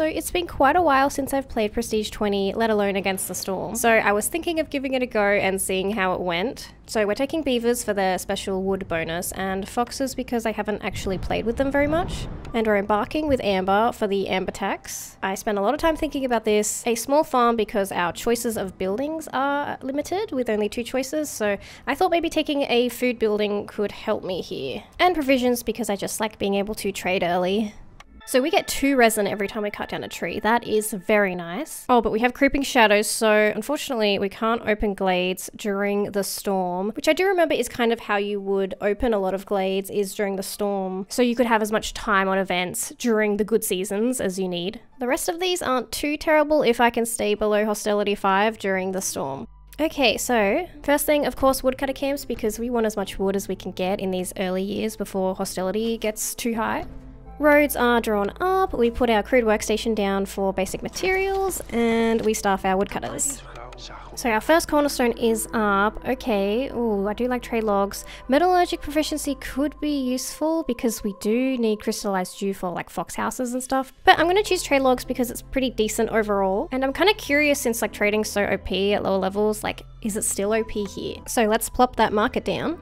so it's been quite a while since I've played Prestige 20, let alone Against the Storm. So I was thinking of giving it a go and seeing how it went. So we're taking beavers for their special wood bonus, and foxes because I haven't actually played with them very much. And we're embarking with Amber for the Amber tax. I spent a lot of time thinking about this. A small farm because our choices of buildings are limited with only two choices, so I thought maybe taking a food building could help me here. And provisions because I just like being able to trade early. So we get two resin every time we cut down a tree. That is very nice. Oh, but we have creeping shadows, so unfortunately we can't open glades during the storm, which I do remember is kind of how you would open a lot of glades is during the storm. So you could have as much time on events during the good seasons as you need. The rest of these aren't too terrible if I can stay below hostility 5 during the storm. Okay, so first thing, of course, woodcutter camps because we want as much wood as we can get in these early years before hostility gets too high. Roads are drawn up, we put our crude workstation down for basic materials, and we staff our woodcutters. So our first cornerstone is up. Okay, oh, I do like trade logs. Metallurgic proficiency could be useful because we do need crystallized dew for like fox houses and stuff. But I'm gonna choose trade logs because it's pretty decent overall. And I'm kind of curious since like trading's so OP at lower levels, like is it still OP here? So let's plop that market down.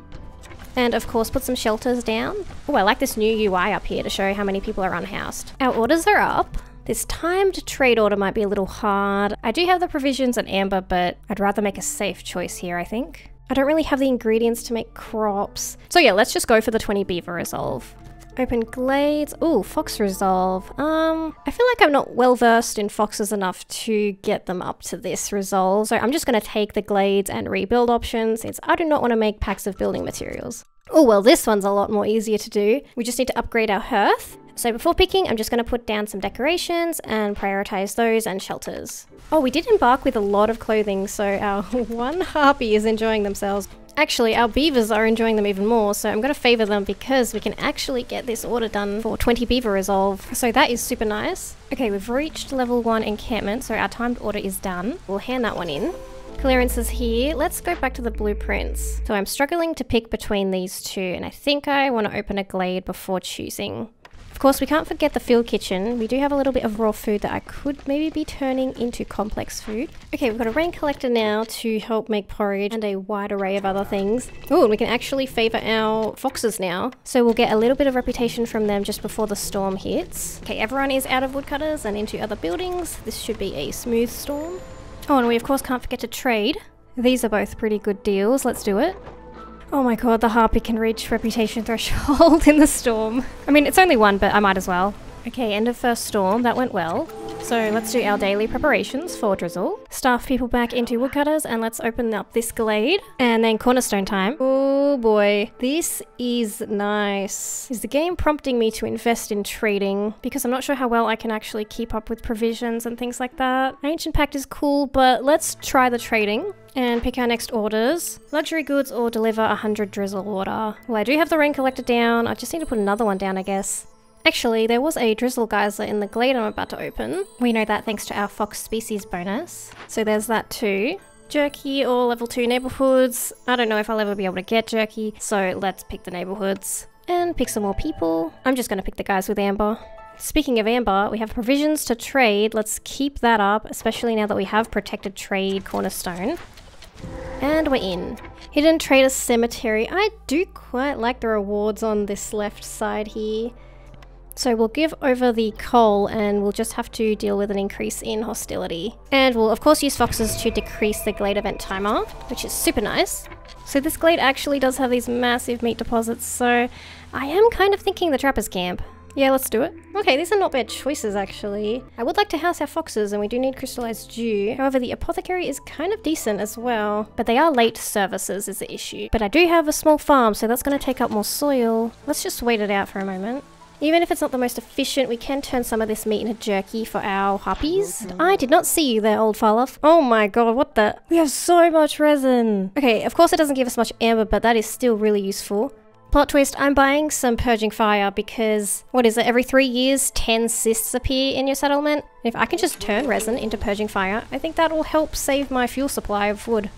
And of course put some shelters down. Oh, I like this new UI up here to show how many people are unhoused. Our orders are up. This timed trade order might be a little hard. I do have the provisions and amber, but I'd rather make a safe choice here, I think. I don't really have the ingredients to make crops. So yeah, let's just go for the 20 beaver resolve. Open glades. Oh, fox resolve. Um, I feel like I'm not well versed in foxes enough to get them up to this resolve. So I'm just going to take the glades and rebuild option since I do not want to make packs of building materials. Oh, well, this one's a lot more easier to do. We just need to upgrade our hearth. So before picking, I'm just going to put down some decorations and prioritize those and shelters. Oh, we did embark with a lot of clothing, so our one harpy is enjoying themselves. Actually, our beavers are enjoying them even more, so I'm going to favour them because we can actually get this order done for 20 beaver resolve. So that is super nice. Okay, we've reached level 1 encampment, so our timed order is done. We'll hand that one in. Clearances here. Let's go back to the blueprints. So I'm struggling to pick between these two, and I think I want to open a glade before choosing. Of course, we can't forget the field kitchen. We do have a little bit of raw food that I could maybe be turning into complex food. Okay, we've got a rain collector now to help make porridge and a wide array of other things. Oh, and we can actually favour our foxes now. So we'll get a little bit of reputation from them just before the storm hits. Okay, everyone is out of woodcutters and into other buildings. This should be a smooth storm. Oh, and we of course can't forget to trade. These are both pretty good deals. Let's do it. Oh my god, the harpy can reach reputation threshold in the storm. I mean, it's only one, but I might as well. Okay, end of first storm. That went well. So let's do our daily preparations for drizzle. Staff people back into woodcutters and let's open up this glade. And then cornerstone time. Oh boy, this is nice. Is the game prompting me to invest in trading? Because I'm not sure how well I can actually keep up with provisions and things like that. Ancient Pact is cool, but let's try the trading and pick our next orders. Luxury goods or deliver 100 drizzle water. Well, I do have the rain collector down. I just need to put another one down, I guess. Actually, there was a drizzle geyser in the glade I'm about to open. We know that thanks to our fox species bonus. So there's that too. Jerky or level 2 neighborhoods. I don't know if I'll ever be able to get jerky, so let's pick the neighborhoods. And pick some more people. I'm just gonna pick the guys with amber. Speaking of amber, we have provisions to trade. Let's keep that up, especially now that we have protected trade cornerstone. And we're in. Hidden Trader Cemetery. I do quite like the rewards on this left side here. So we'll give over the coal and we'll just have to deal with an increase in hostility. And we'll of course use foxes to decrease the glade event timer, which is super nice. So this glade actually does have these massive meat deposits, so I am kind of thinking the trappers camp. Yeah, let's do it. Okay, these are not bad choices actually. I would like to house our foxes and we do need crystallized dew. However, the apothecary is kind of decent as well. But they are late services is the issue. But I do have a small farm, so that's going to take up more soil. Let's just wait it out for a moment. Even if it's not the most efficient, we can turn some of this meat into jerky for our harpies. I did not see you there, old Farloff. Oh my god, what the? We have so much resin. Okay, of course it doesn't give us much amber, but that is still really useful. Plot twist, I'm buying some Purging Fire because, what is it, every three years 10 cysts appear in your settlement? If I can just turn resin into Purging Fire, I think that will help save my fuel supply of wood.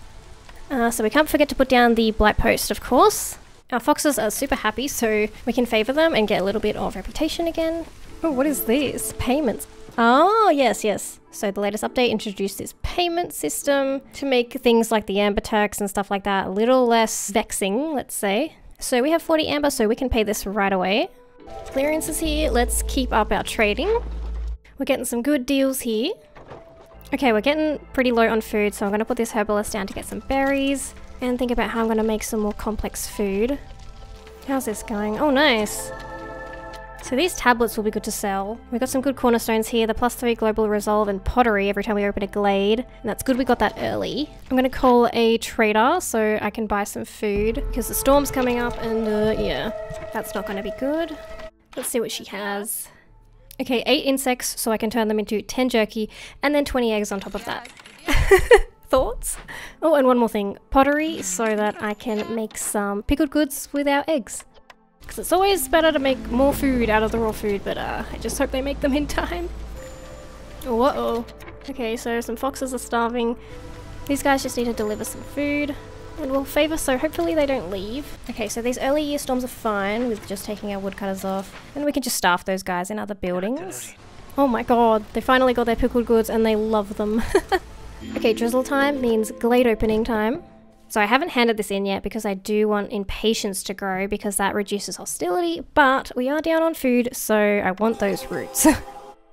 Uh, so we can't forget to put down the Blight Post, of course. Our foxes are super happy, so we can favour them and get a little bit of reputation again. Oh, what is this? Payments. Oh, yes, yes. So the latest update introduced this payment system to make things like the amber tax and stuff like that a little less vexing, let's say. So we have 40 amber, so we can pay this right away. Clearance is here. Let's keep up our trading. We're getting some good deals here. Okay, we're getting pretty low on food, so I'm going to put this herbalist down to get some berries and think about how I'm going to make some more complex food. How's this going? Oh, nice. So these tablets will be good to sell. We've got some good cornerstones here, the plus 3 global resolve and pottery every time we open a glade. And that's good we got that early. I'm going to call a trader so I can buy some food because the storm's coming up and uh, yeah, that's not going to be good. Let's see what she has. Okay, 8 insects so I can turn them into 10 jerky and then 20 eggs on top of that. Thoughts? Oh, and one more thing. Pottery so that I can make some pickled goods with our eggs. Because it's always better to make more food out of the raw food, but uh, I just hope they make them in time. Oh, uh-oh. Okay, so some foxes are starving. These guys just need to deliver some food. And we'll favour, so hopefully they don't leave. Okay, so these early year storms are fine with just taking our woodcutters off. And we can just staff those guys in other buildings. Oh my god, they finally got their pickled goods and they love them. okay, drizzle time means glade opening time. So I haven't handed this in yet because I do want impatience to grow because that reduces hostility, but we are down on food, so I want those roots.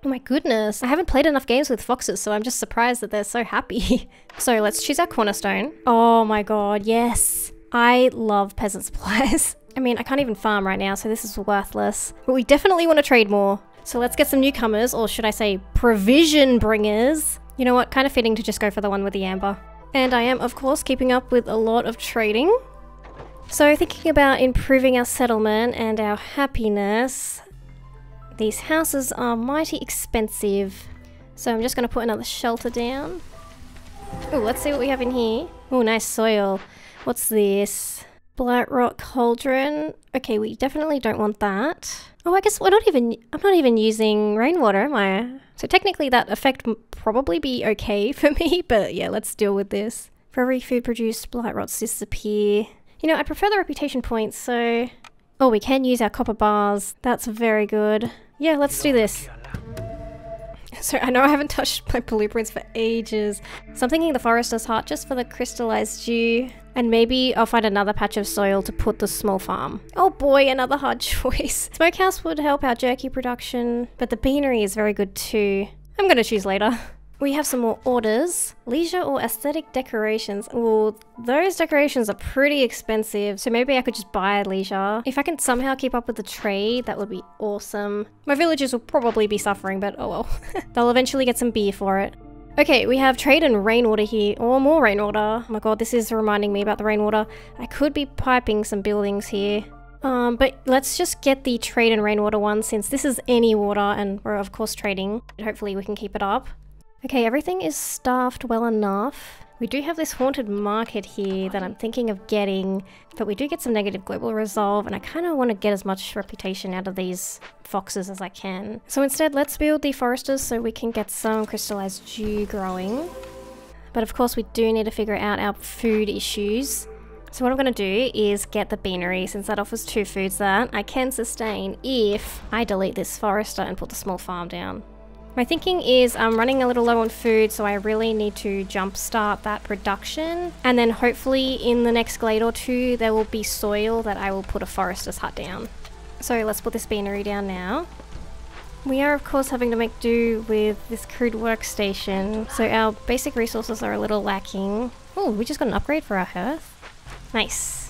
Oh my goodness, I haven't played enough games with foxes, so I'm just surprised that they're so happy. so let's choose our cornerstone. Oh my god, yes. I love peasant supplies. I mean, I can't even farm right now, so this is worthless. But we definitely want to trade more. So let's get some newcomers, or should I say provision bringers. You know what, kind of fitting to just go for the one with the amber. And I am, of course, keeping up with a lot of trading. So thinking about improving our settlement and our happiness, these houses are mighty expensive. So I'm just going to put another shelter down. Oh, let's see what we have in here. Oh, nice soil. What's this? Blightrot Cauldron. Okay, we definitely don't want that. Oh, I guess we're not even, I'm not even using rainwater, am I? So technically that effect probably be okay for me, but yeah, let's deal with this. For every food produced, blight rots disappear. You know, I prefer the reputation points, so... Oh, we can use our copper bars. That's very good. Yeah, let's do this. So I know I haven't touched my blueprints for ages. So I'm thinking the Forester's Hut just for the crystallized dew. And maybe I'll find another patch of soil to put the small farm. Oh boy, another hard choice. Smokehouse would help our jerky production, but the beanery is very good too. I'm gonna choose later. We have some more orders. Leisure or aesthetic decorations. Well, those decorations are pretty expensive, so maybe I could just buy leisure. If I can somehow keep up with the trade, that would be awesome. My villagers will probably be suffering, but oh well. They'll eventually get some beer for it. Okay, we have trade and rainwater here, or more rainwater. Oh my god, this is reminding me about the rainwater. I could be piping some buildings here. Um, but let's just get the trade and rainwater one since this is any water and we're of course trading. Hopefully we can keep it up. Okay, everything is staffed well enough. We do have this haunted market here that I'm thinking of getting, but we do get some negative global resolve and I kind of want to get as much reputation out of these foxes as I can. So instead, let's build the foresters so we can get some crystallized dew growing. But of course we do need to figure out our food issues. So what I'm going to do is get the beanery since that offers two foods that I can sustain if I delete this forester and put the small farm down. My thinking is I'm running a little low on food, so I really need to jumpstart that production. And then hopefully in the next glade or two, there will be soil that I will put a forester's hut down. So let's put this beanery down now. We are of course having to make do with this crude workstation, so our basic resources are a little lacking. Oh, we just got an upgrade for our hearth. Nice.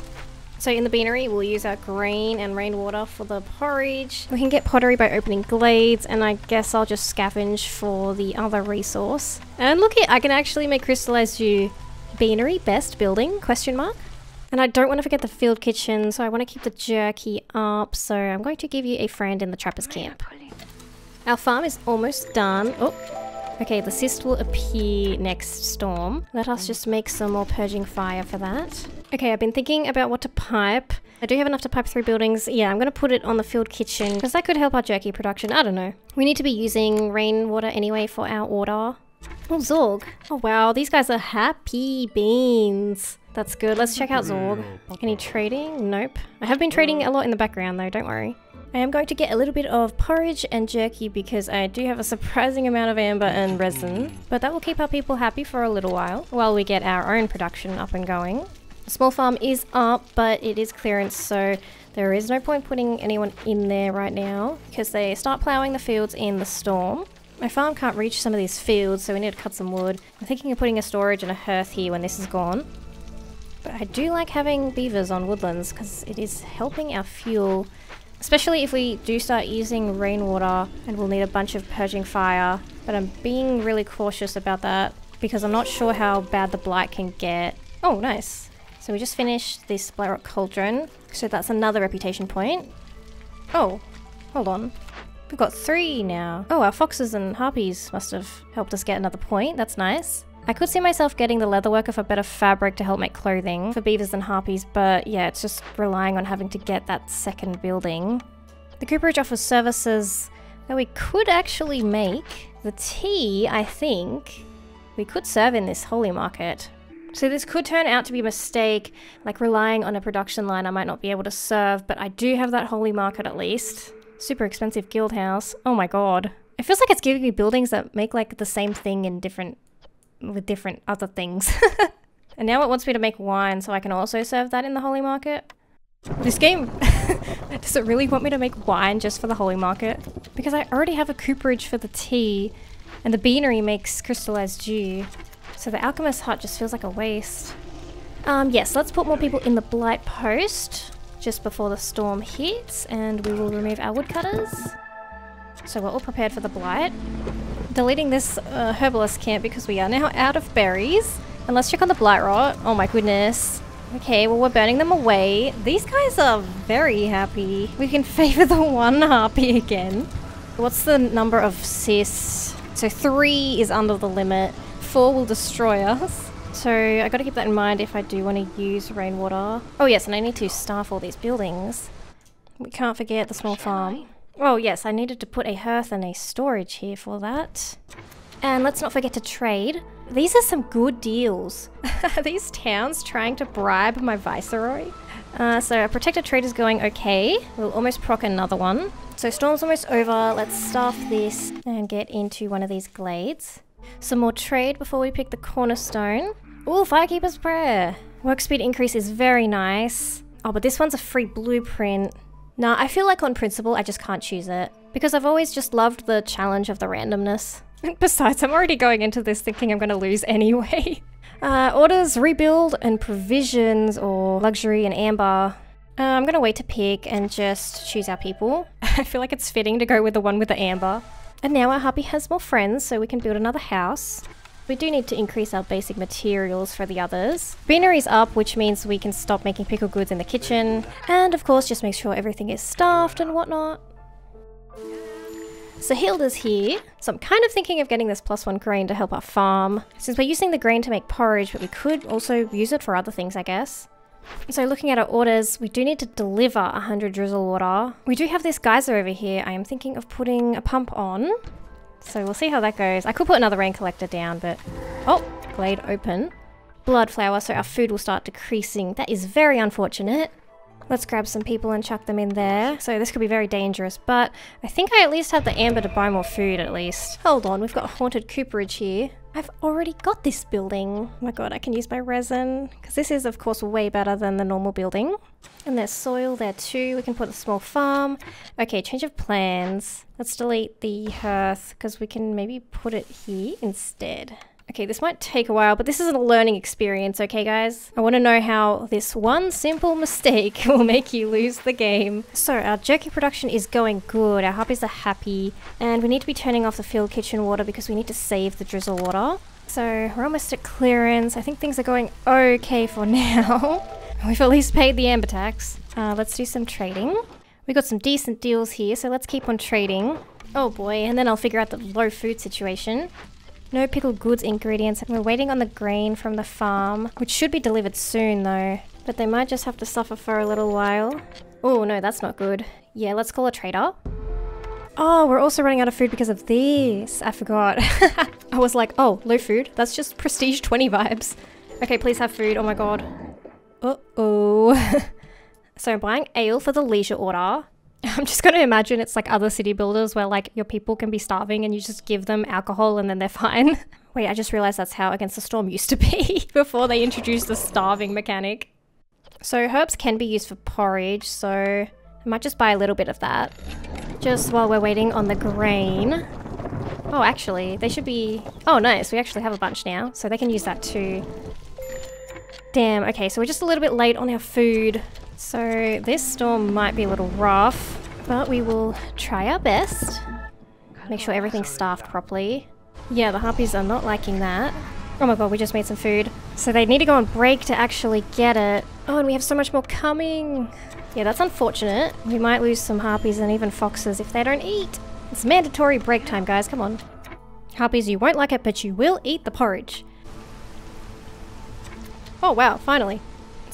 So in the beanery, we'll use our green and rainwater for the porridge. We can get pottery by opening glades, and I guess I'll just scavenge for the other resource. And look here, I can actually make crystallized dew Beanery, best building, question mark. And I don't want to forget the field kitchen, so I want to keep the jerky up, so I'm going to give you a friend in the trapper's camp. Our farm is almost done. Oh, Okay, the cyst will appear next storm. Let us just make some more purging fire for that. Okay, I've been thinking about what to pipe. I do have enough to pipe three buildings. Yeah, I'm going to put it on the field kitchen because that could help our jerky production. I don't know. We need to be using rainwater anyway for our order. Oh, Zorg. Oh, wow. These guys are happy beans. That's good. Let's check out Zorg. Any trading? Nope. I have been trading a lot in the background though, don't worry. I am going to get a little bit of porridge and jerky because I do have a surprising amount of amber and resin. But that will keep our people happy for a little while, while we get our own production up and going. The small farm is up, but it is clearance, so there is no point putting anyone in there right now because they start ploughing the fields in the storm. My farm can't reach some of these fields, so we need to cut some wood. I'm thinking of putting a storage and a hearth here when this is gone. But I do like having beavers on woodlands because it is helping our fuel Especially if we do start using rainwater and we'll need a bunch of purging fire. But I'm being really cautious about that because I'm not sure how bad the blight can get. Oh, nice. So we just finished this Blackrock Cauldron. So that's another reputation point. Oh, hold on. We've got three now. Oh, our foxes and harpies must have helped us get another point. That's nice. I could see myself getting the leatherwork leatherworker for better fabric to help make clothing for beavers and harpies, but yeah, it's just relying on having to get that second building. The cooperage offers services that we could actually make. The tea, I think, we could serve in this holy market. So this could turn out to be a mistake, like relying on a production line I might not be able to serve, but I do have that holy market at least. Super expensive guild house. Oh my god. It feels like it's giving me buildings that make like the same thing in different with different other things. and now it wants me to make wine so I can also serve that in the Holy Market. This game, does it really want me to make wine just for the Holy Market? Because I already have a cooperage for the tea, and the beanery makes crystallized dew. So the alchemist hut just feels like a waste. Um, yes, let's put more people in the blight post just before the storm hits, and we will remove our woodcutters. So we're all prepared for the blight deleting this uh, herbalist camp because we are now out of berries. And let's check on the blight rot. Oh my goodness. Okay, well we're burning them away. These guys are very happy. We can favor the one harpy again. What's the number of cysts? So three is under the limit. Four will destroy us. So I gotta keep that in mind if I do want to use rainwater. Oh yes, and I need to staff all these buildings. We can't forget the small farm. Oh yes, I needed to put a hearth and a storage here for that. And let's not forget to trade. These are some good deals. these towns trying to bribe my viceroy? Uh, so a protected trade is going okay. We'll almost proc another one. So storm's almost over. Let's staff this and get into one of these glades. Some more trade before we pick the cornerstone. Ooh, Firekeeper's Prayer. Work speed increase is very nice. Oh, but this one's a free blueprint. Nah, I feel like on principle I just can't choose it. Because I've always just loved the challenge of the randomness. Besides, I'm already going into this thinking I'm going to lose anyway. Uh, orders, rebuild, and provisions, or luxury and amber. Uh, I'm going to wait to pick and just choose our people. I feel like it's fitting to go with the one with the amber. And now our harpy has more friends, so we can build another house. We do need to increase our basic materials for the others. Beanery's up, which means we can stop making pickle goods in the kitchen. And of course, just make sure everything is staffed and whatnot. So Hilda's here, so I'm kind of thinking of getting this plus one grain to help our farm. Since we're using the grain to make porridge, but we could also use it for other things, I guess. So looking at our orders, we do need to deliver 100 drizzle water. We do have this geyser over here. I am thinking of putting a pump on. So we'll see how that goes. I could put another rain collector down, but... Oh, glade open. Blood flower, so our food will start decreasing. That is very unfortunate. Let's grab some people and chuck them in there. So this could be very dangerous, but I think I at least have the amber to buy more food at least. Hold on, we've got haunted cooperage here. I've already got this building. Oh my god, I can use my resin. Because this is, of course, way better than the normal building. And there's soil there too. We can put a small farm. Okay, change of plans. Let's delete the hearth because we can maybe put it here instead. Okay, this might take a while, but this is a learning experience, okay guys? I want to know how this one simple mistake will make you lose the game. So, our jerky production is going good, our harpies are happy, and we need to be turning off the field kitchen water because we need to save the drizzle water. So, we're almost at clearance. I think things are going okay for now. We've at least paid the amber tax. Uh, let's do some trading. We got some decent deals here, so let's keep on trading. Oh boy, and then I'll figure out the low food situation. No pickled goods ingredients. We're waiting on the grain from the farm, which should be delivered soon though. But they might just have to suffer for a little while. Oh no, that's not good. Yeah, let's call a trader. Oh, we're also running out of food because of this. I forgot. I was like, oh, low food? That's just prestige 20 vibes. Okay, please have food. Oh my god. Uh-oh. so I'm buying ale for the leisure order. I'm just going to imagine it's like other city builders where like your people can be starving and you just give them alcohol and then they're fine. Wait, I just realized that's how Against the Storm used to be before they introduced the starving mechanic. So herbs can be used for porridge, so I might just buy a little bit of that. Just while we're waiting on the grain. Oh, actually, they should be... Oh, nice. We actually have a bunch now, so they can use that too. Damn, okay, so we're just a little bit late on our food. So this storm might be a little rough, but we will try our best. Make sure everything's staffed properly. Yeah, the harpies are not liking that. Oh my god, we just made some food. So they need to go on break to actually get it. Oh, and we have so much more coming. Yeah, that's unfortunate. We might lose some harpies and even foxes if they don't eat. It's mandatory break time, guys. Come on. Harpies, you won't like it, but you will eat the porridge. Oh, wow, finally.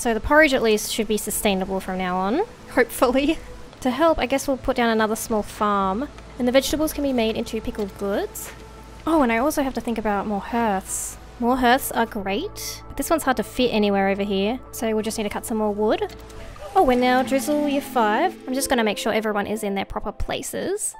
So the porridge at least should be sustainable from now on, hopefully. to help, I guess we'll put down another small farm, and the vegetables can be made into pickled goods. Oh, and I also have to think about more hearths. More hearths are great, but this one's hard to fit anywhere over here, so we'll just need to cut some more wood. Oh, we're now drizzle year 5. I'm just going to make sure everyone is in their proper places.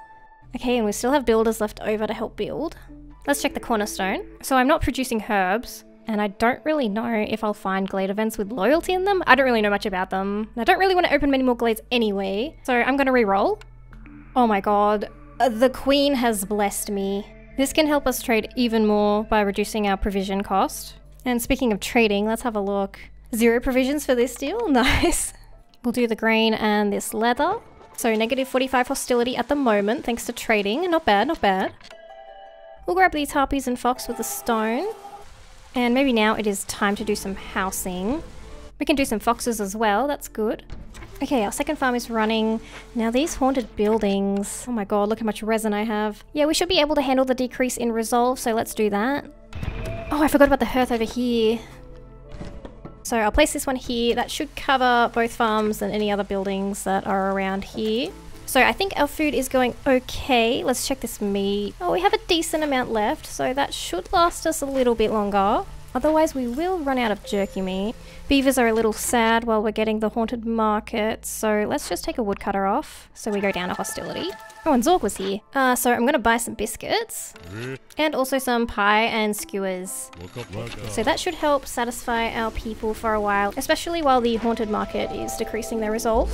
Okay, and we still have builders left over to help build. Let's check the cornerstone. So I'm not producing herbs, and I don't really know if I'll find glade events with loyalty in them. I don't really know much about them. I don't really want to open many more glades anyway, so I'm going to re-roll. Oh my god, uh, the queen has blessed me. This can help us trade even more by reducing our provision cost. And speaking of trading, let's have a look. Zero provisions for this deal? Nice. We'll do the grain and this leather. So negative 45 hostility at the moment, thanks to trading. Not bad, not bad. We'll grab these harpies and fox with a stone. And maybe now it is time to do some housing. We can do some foxes as well, that's good. Okay, our second farm is running. Now these haunted buildings, oh my god, look how much resin I have. Yeah, we should be able to handle the decrease in resolve, so let's do that. Oh, I forgot about the hearth over here. So I'll place this one here. That should cover both farms and any other buildings that are around here. So I think our food is going okay. Let's check this meat. Oh, we have a decent amount left, so that should last us a little bit longer. Otherwise, we will run out of jerky meat. Beavers are a little sad while we're getting the haunted market, so let's just take a woodcutter off so we go down to hostility. Oh, and Zorg was here. Uh, so I'm gonna buy some biscuits and also some pie and skewers. So that should help satisfy our people for a while, especially while the haunted market is decreasing their resolve.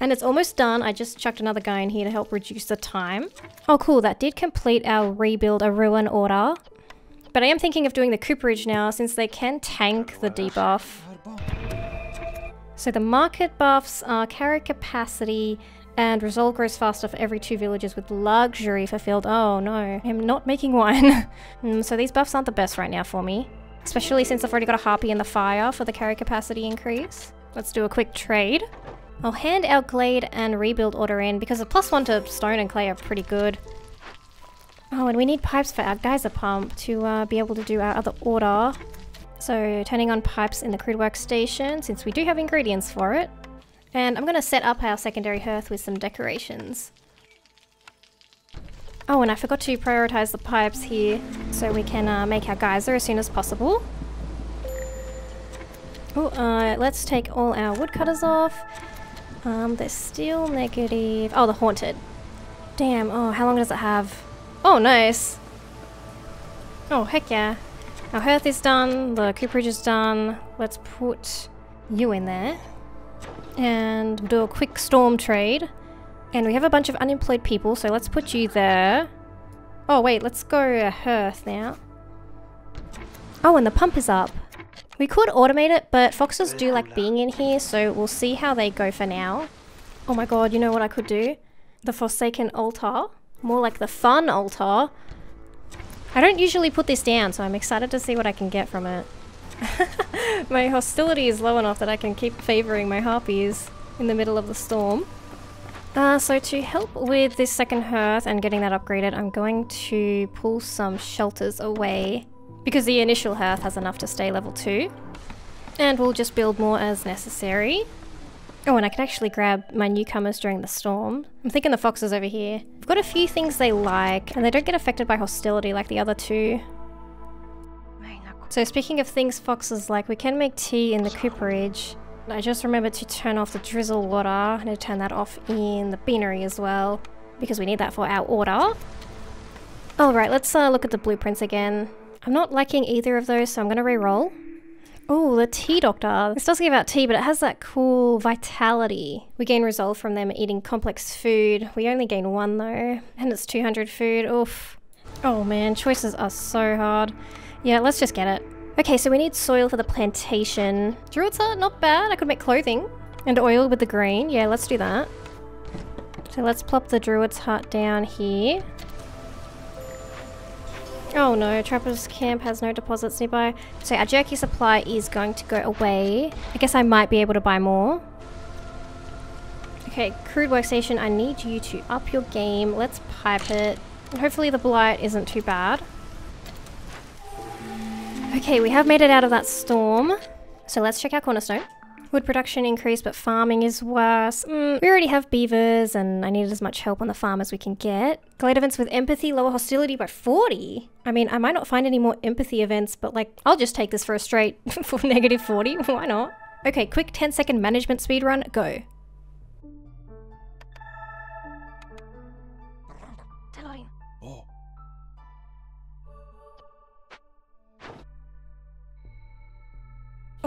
And it's almost done. I just chucked another guy in here to help reduce the time. Oh cool, that did complete our rebuild a ruin order. But I am thinking of doing the cooperage now since they can tank the debuff. So the market buffs are carry capacity and resolve grows faster for every two villages with luxury fulfilled. Oh no, I'm not making wine. mm, so these buffs aren't the best right now for me. Especially since I've already got a harpy in the fire for the carry capacity increase. Let's do a quick trade. I'll hand out Glade and Rebuild order in because the plus one to Stone and Clay are pretty good. Oh, and we need pipes for our geyser pump to uh, be able to do our other order. So turning on pipes in the crude workstation since we do have ingredients for it. And I'm going to set up our secondary hearth with some decorations. Oh, and I forgot to prioritize the pipes here so we can uh, make our geyser as soon as possible. Oh, uh, let's take all our woodcutters off. Um, they're still negative. Oh, the haunted. Damn. Oh, how long does it have? Oh, nice. Oh, heck yeah. Our hearth is done. The cooperage is done. Let's put you in there. And do a quick storm trade. And we have a bunch of unemployed people, so let's put you there. Oh, wait, let's go a hearth now. Oh, and the pump is up. We could automate it, but foxes do like being in here, so we'll see how they go for now. Oh my god, you know what I could do? The Forsaken Altar. More like the fun altar. I don't usually put this down, so I'm excited to see what I can get from it. my hostility is low enough that I can keep favoring my harpies in the middle of the storm. Uh, so to help with this second hearth and getting that upgraded, I'm going to pull some shelters away because the initial hearth has enough to stay level 2. And we'll just build more as necessary. Oh, and I can actually grab my newcomers during the storm. I'm thinking the foxes over here. I've got a few things they like, and they don't get affected by hostility like the other two. So speaking of things foxes like, we can make tea in the cooperage. I just remembered to turn off the drizzle water. I'm going to turn that off in the beanery as well because we need that for our order. Alright, let's uh, look at the blueprints again. I'm not liking either of those, so I'm going to re-roll. Oh, the tea doctor. This does give out tea, but it has that cool vitality. We gain resolve from them eating complex food. We only gain one though, and it's 200 food. Oof. Oh man, choices are so hard. Yeah, let's just get it. Okay, so we need soil for the plantation. Druids are not bad. I could make clothing. And oil with the green. Yeah, let's do that. So let's plop the druid's hut down here. Oh no, Trapper's Camp has no deposits nearby. So our jerky supply is going to go away. I guess I might be able to buy more. Okay, crude workstation, I need you to up your game. Let's pipe it. Hopefully the blight isn't too bad. Okay, we have made it out of that storm. So let's check our cornerstone. Wood production increased, but farming is worse. Mm, we already have beavers, and I need as much help on the farm as we can get. Glade events with empathy lower hostility by 40. I mean, I might not find any more empathy events, but like, I'll just take this for a straight for negative 40. Why not? Okay, quick 10 second management speed run, go.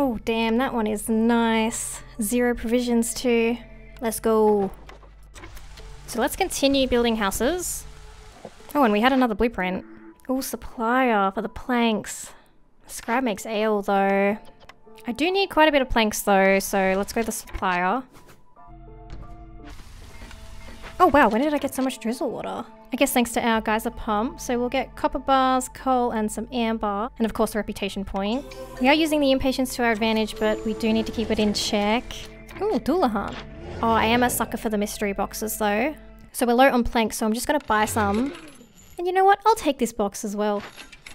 Oh damn, that one is nice. Zero provisions too. Let's go. So let's continue building houses. Oh, and we had another blueprint. Oh, supplier for the planks. Scribe makes ale though. I do need quite a bit of planks though, so let's go to the supplier. Oh wow, when did I get so much drizzle water? I guess thanks to our geyser pump. So we'll get copper bars, coal, and some amber. And of course, a reputation point. We are using the impatience to our advantage, but we do need to keep it in check. Ooh, Dullahan. Oh, I am a sucker for the mystery boxes though. So we're low on planks, so I'm just gonna buy some. And you know what? I'll take this box as well.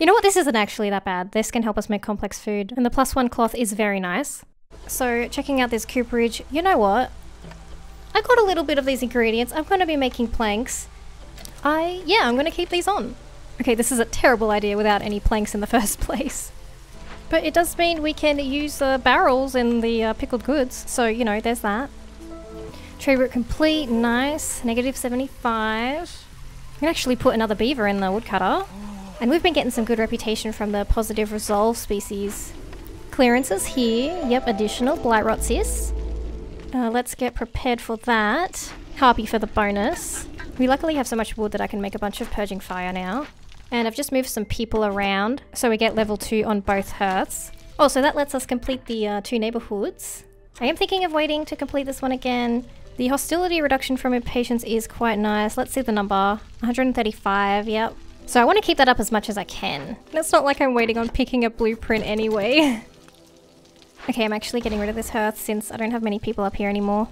You know what? This isn't actually that bad. This can help us make complex food. And the plus one cloth is very nice. So checking out this cooperage, you know what? I got a little bit of these ingredients. I'm to be making planks. I, yeah, I'm gonna keep these on. Okay, this is a terrible idea without any planks in the first place. But it does mean we can use the uh, barrels in the uh, pickled goods, so you know, there's that. Tree root complete, nice. Negative 75. I can actually put another beaver in the woodcutter. And we've been getting some good reputation from the positive resolve species. Clearances here, yep, additional blight rot cysts. Uh, let's get prepared for that. Harpy for the bonus. We luckily have so much wood that I can make a bunch of purging fire now. And I've just moved some people around, so we get level 2 on both hearths. Oh, so that lets us complete the uh, two neighborhoods. I am thinking of waiting to complete this one again. The hostility reduction from impatience is quite nice. Let's see the number. 135, yep. So I want to keep that up as much as I can. It's not like I'm waiting on picking a blueprint anyway. okay, I'm actually getting rid of this hearth since I don't have many people up here anymore.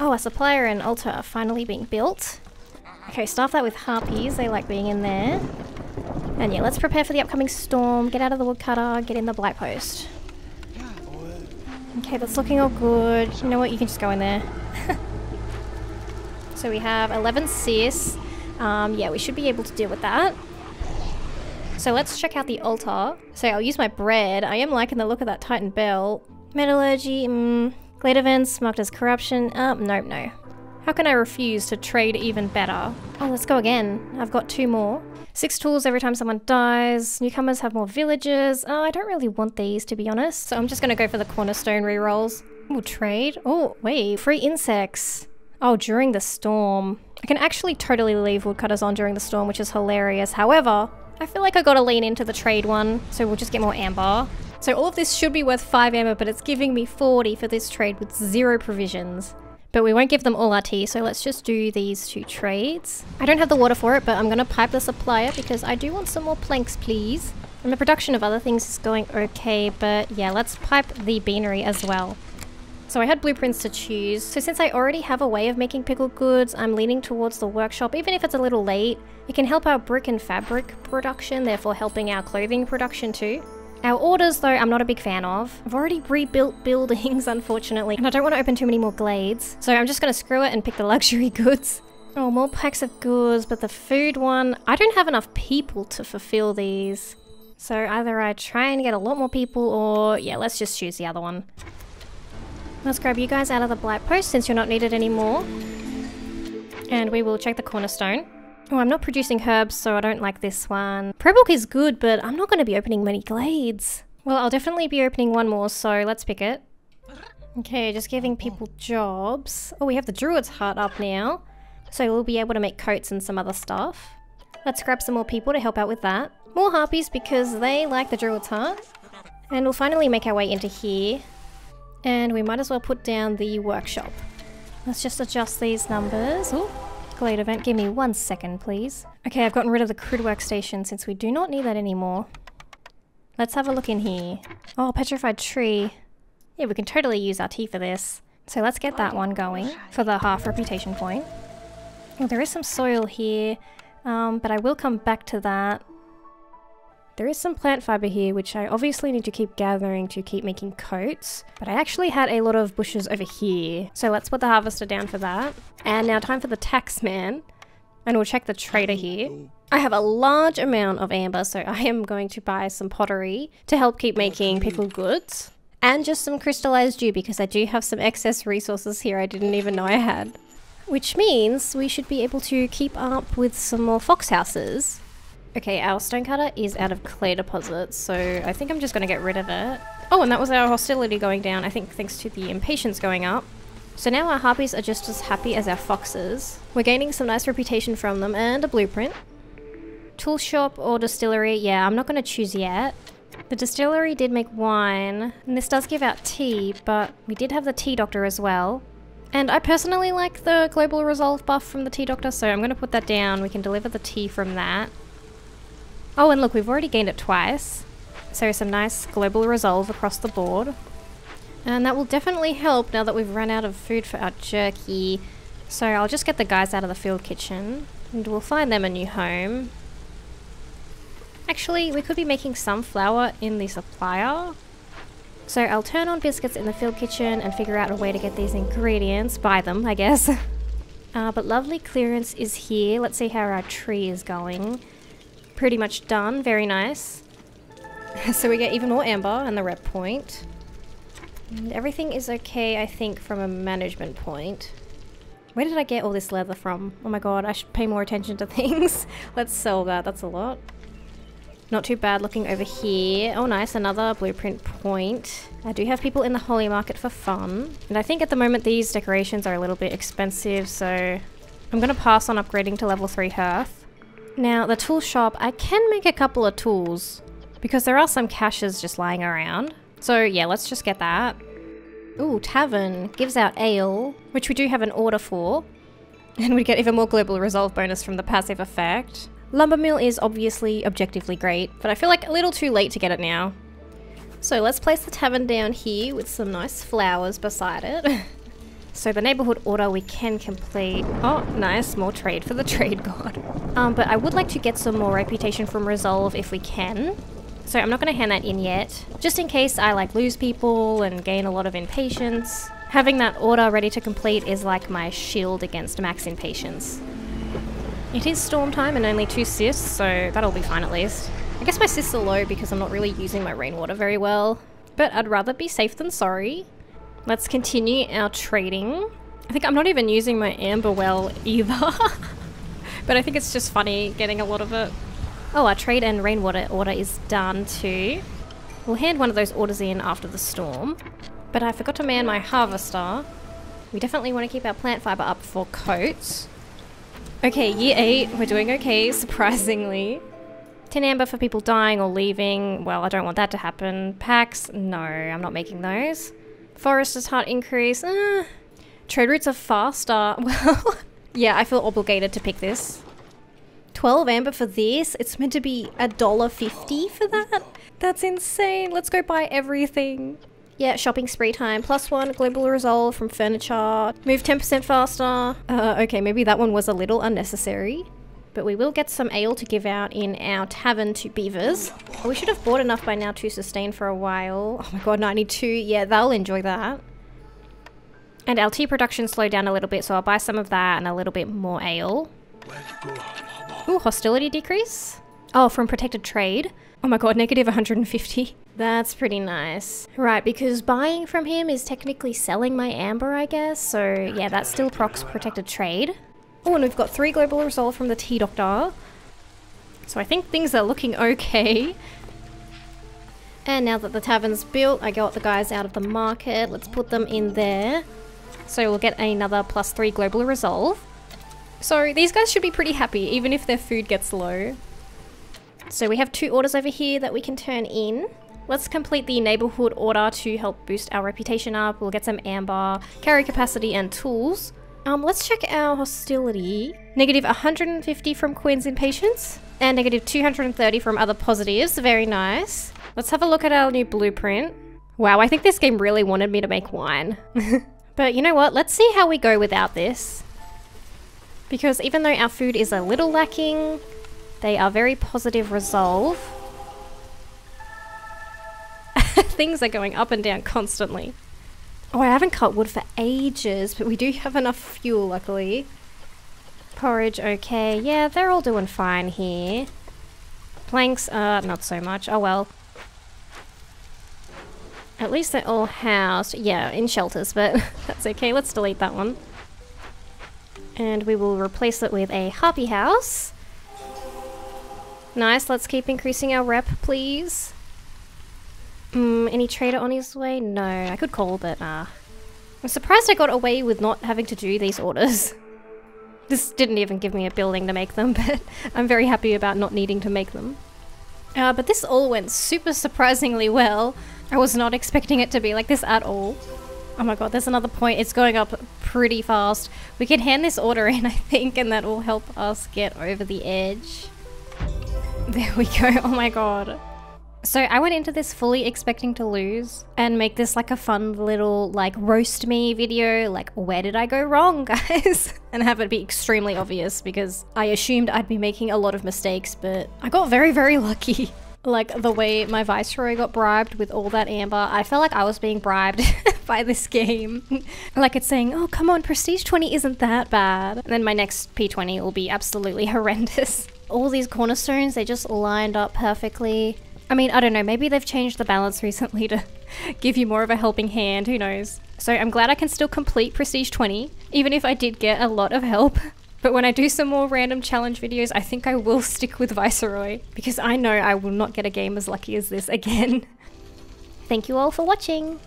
Oh, a supplier and altar are finally being built. Okay, staff that with harpies. They like being in there. And yeah, let's prepare for the upcoming storm. Get out of the woodcutter. Get in the blight post. Okay, that's looking all good. You know what? You can just go in there. so we have 11 cysts. Um, yeah, we should be able to deal with that. So let's check out the altar. So I'll use my bread. I am liking the look of that Titan belt. Metallurgy, mm, Glade events marked as corruption. Um, nope, no. How can I refuse to trade even better? Oh, let's go again. I've got two more. Six tools every time someone dies. Newcomers have more villages. Oh, I don't really want these, to be honest. So I'm just gonna go for the cornerstone rerolls. Ooh, trade. Oh, wait. Free insects. Oh, during the storm. I can actually totally leave woodcutters on during the storm, which is hilarious. However, I feel like I gotta lean into the trade one, so we'll just get more amber. So all of this should be worth 5 amber, but it's giving me 40 for this trade with zero provisions. But we won't give them all our tea, so let's just do these two trades. I don't have the water for it, but I'm going to pipe the supplier because I do want some more planks, please. And the production of other things is going okay, but yeah, let's pipe the beanery as well. So I had blueprints to choose. So since I already have a way of making pickled goods, I'm leaning towards the workshop, even if it's a little late. It can help our brick and fabric production, therefore helping our clothing production too. Our orders, though, I'm not a big fan of. I've already rebuilt buildings, unfortunately, and I don't want to open too many more glades. So I'm just going to screw it and pick the luxury goods. Oh, more packs of goods, but the food one, I don't have enough people to fulfill these. So either I try and get a lot more people or, yeah, let's just choose the other one. Let's grab you guys out of the blight post since you're not needed anymore. And we will check the cornerstone. Oh, I'm not producing herbs, so I don't like this one. Prebook is good, but I'm not going to be opening many glades. Well, I'll definitely be opening one more, so let's pick it. Okay, just giving people jobs. Oh, we have the Druid's Hut up now. So we'll be able to make coats and some other stuff. Let's grab some more people to help out with that. More harpies because they like the Druid's Hut. And we'll finally make our way into here. And we might as well put down the workshop. Let's just adjust these numbers. Ooh, event. Give me one second, please. Okay, I've gotten rid of the crude workstation since we do not need that anymore. Let's have a look in here. Oh, petrified tree. Yeah, we can totally use our tea for this. So let's get that one going for the half reputation point. Well, there is some soil here, um, but I will come back to that. There is some plant fiber here, which I obviously need to keep gathering to keep making coats, but I actually had a lot of bushes over here. So let's put the harvester down for that. And now time for the tax man. And we'll check the trader here. I have a large amount of amber, so I am going to buy some pottery to help keep making pickled goods. And just some crystallized dew because I do have some excess resources here I didn't even know I had. Which means we should be able to keep up with some more fox houses. Okay, our stonecutter is out of clay deposits, so I think I'm just going to get rid of it. Oh, and that was our hostility going down, I think thanks to the impatience going up. So now our harpies are just as happy as our foxes. We're gaining some nice reputation from them and a blueprint. Tool shop or distillery, yeah, I'm not going to choose yet. The distillery did make wine, and this does give out tea, but we did have the tea doctor as well. And I personally like the global resolve buff from the tea doctor, so I'm going to put that down. We can deliver the tea from that. Oh, and look, we've already gained it twice. So some nice global resolve across the board. And that will definitely help now that we've run out of food for our jerky. So I'll just get the guys out of the field kitchen and we'll find them a new home. Actually, we could be making some flour in the supplier. So I'll turn on biscuits in the field kitchen and figure out a way to get these ingredients. Buy them, I guess. uh, but lovely clearance is here. Let's see how our tree is going. Pretty much done. Very nice. so we get even more amber and the rep point. And everything is okay, I think, from a management point. Where did I get all this leather from? Oh my god, I should pay more attention to things. Let's sell that, that's a lot. Not too bad looking over here. Oh nice, another blueprint point. I do have people in the Holy Market for fun. And I think at the moment these decorations are a little bit expensive, so I'm going to pass on upgrading to level 3 hearth. Now, the tool shop, I can make a couple of tools because there are some caches just lying around. So yeah, let's just get that. Ooh, tavern gives out ale, which we do have an order for. And we get even more global resolve bonus from the passive effect. Lumber mill is obviously objectively great, but I feel like a little too late to get it now. So let's place the tavern down here with some nice flowers beside it. so the neighborhood order we can complete. Oh, nice, more trade for the trade god. Um, but I would like to get some more reputation from resolve if we can. So I'm not going to hand that in yet, just in case I like lose people and gain a lot of impatience. Having that order ready to complete is like my shield against max impatience. It is storm time and only two cysts, so that'll be fine at least. I guess my cysts are low because I'm not really using my rainwater very well, but I'd rather be safe than sorry. Let's continue our trading. I think I'm not even using my amber well either, but I think it's just funny getting a lot of it. Oh, our trade and rainwater order is done too. We'll hand one of those orders in after the storm, but I forgot to man my harvester. We definitely want to keep our plant fiber up for coats. Okay, year 8, we're doing okay, surprisingly. 10 amber for people dying or leaving, well, I don't want that to happen. Packs, no, I'm not making those. Forester's hut increase, eh. Trade routes are faster, well, yeah, I feel obligated to pick this. 12 amber for this? It's meant to be a dollar fifty for that? That's insane, let's go buy everything. Yeah, shopping spree time. Plus one global resolve from furniture. Move 10% faster. Uh, okay, maybe that one was a little unnecessary. But we will get some ale to give out in our tavern to beavers. We should have bought enough by now to sustain for a while. Oh my god, 92. Yeah, they'll enjoy that. And our tea production slowed down a little bit, so I'll buy some of that and a little bit more ale. Ooh, hostility decrease. Oh, from protected trade? Oh my god, negative 150. That's pretty nice. Right, because buying from him is technically selling my amber, I guess. So yeah, that still procs protected trade. Oh, and we've got three global resolve from the tea doctor. So I think things are looking okay. And now that the tavern's built, I got the guys out of the market. Let's put them in there. So we'll get another plus three global resolve. So these guys should be pretty happy, even if their food gets low. So we have two orders over here that we can turn in. Let's complete the neighborhood order to help boost our reputation up. We'll get some amber, carry capacity, and tools. Um, let's check our hostility. Negative 150 from Queen's Impatience, and negative 230 from other positives. Very nice. Let's have a look at our new blueprint. Wow, I think this game really wanted me to make wine. but you know what? Let's see how we go without this. Because even though our food is a little lacking, they are very positive resolve. Things are going up and down constantly. Oh, I haven't cut wood for ages, but we do have enough fuel, luckily. Porridge, okay. Yeah, they're all doing fine here. Planks, uh, not so much. Oh well. At least they're all housed. Yeah, in shelters, but that's okay. Let's delete that one. And we will replace it with a harpy house. Nice, let's keep increasing our rep, please. Mm, any trader on his way? No, I could call, but uh... I'm surprised I got away with not having to do these orders. This didn't even give me a building to make them, but I'm very happy about not needing to make them. Uh, but this all went super surprisingly well. I was not expecting it to be like this at all. Oh my god, there's another point. It's going up pretty fast. We can hand this order in, I think, and that will help us get over the edge. There we go. Oh my god. So I went into this fully expecting to lose and make this like a fun little like roast me video like where did I go wrong guys and have it be extremely obvious because I assumed I'd be making a lot of mistakes but I got very very lucky. Like the way my viceroy got bribed with all that amber, I felt like I was being bribed by this game. like it's saying, oh come on, Prestige 20 isn't that bad. And then my next P20 will be absolutely horrendous. all these cornerstones, they just lined up perfectly. I mean, I don't know, maybe they've changed the balance recently to give you more of a helping hand, who knows. So I'm glad I can still complete Prestige 20, even if I did get a lot of help. But when I do some more random challenge videos, I think I will stick with Viceroy, because I know I will not get a game as lucky as this again. Thank you all for watching!